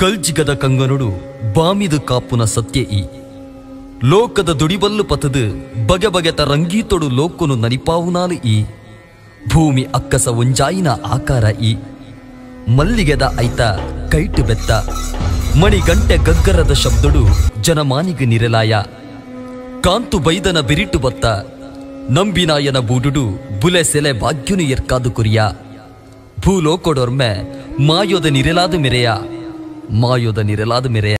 ಕಲ್ಜಿಗದ ಕಂಗನುಡು ಬಾಮಿದು ಕಾಪುನ ಸತ್ಯ ಈ. ಲೋಕದ ದುಡಿಬಲ್ಲು ಪತದು ಬಗೆ ಬಗೆತ ರಂಗೀತೊಡು ಲೋಕನು ನರಿಪಾವುನಾಲು ಈ. ಭೂಮಿ ಅಕ್ಕಸ ಒಂಜಾಯಿನ ಆಕಾರ ಈ. ಮಲ್ಲಿಗೆದ ಐತ ಕೈಟು ಬೆತ್ತ. ಮಣಿಗಂಟೆ ಗಗ್ಗರದ ಶಬ್ದಡು ಜನಮಾನಿಗೆ ನಿರಲಾಯ. ಕಾಂತು ಬೈದನ ಬಿರಿಟು ಬತ್ತ. ನಂಬಿನಾಯನ ಬೂಡುಡು ಬುಲೆ ಸೆಲೆ ಭಾಗ್ಯನು ಎರ್ಕಾದು ಕುರಿಯ. ಭೂಲೋಕೊಡೊರ್ಮೆ ಮಾಯೋದ ನಿರಲಾದ ಮಿರೆಯಾ. මායුද නිරලාද මෙරේ